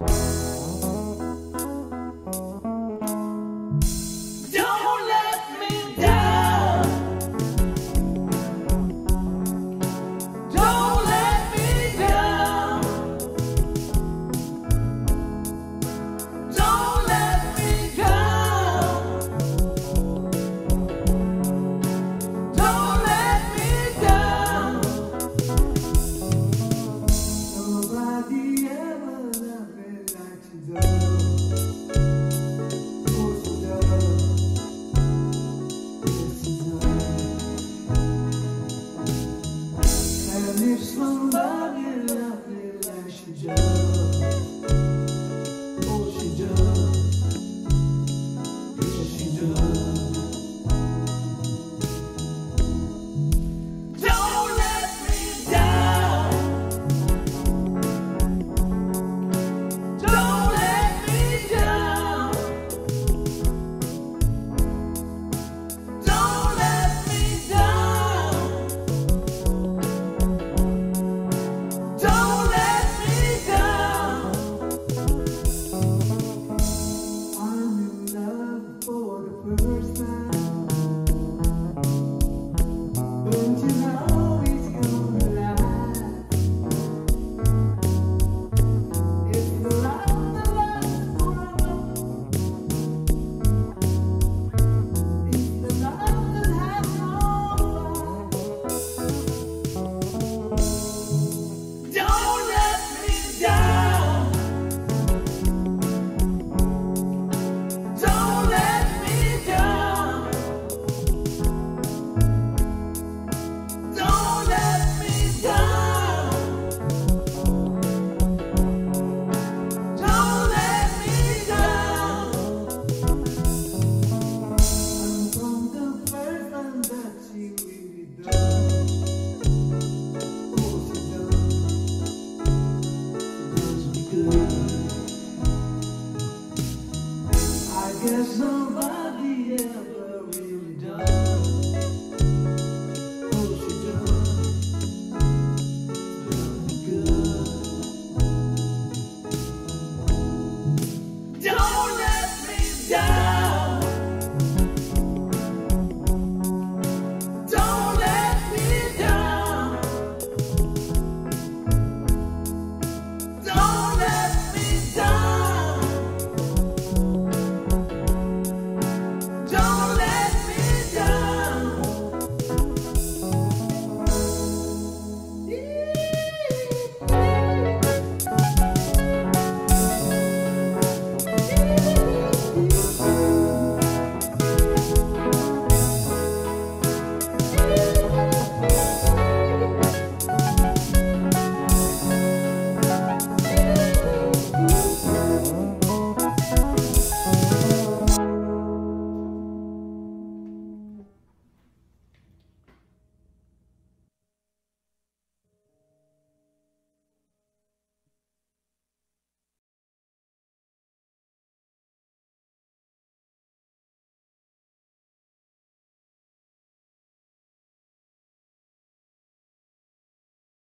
Don't And if Música guess nobody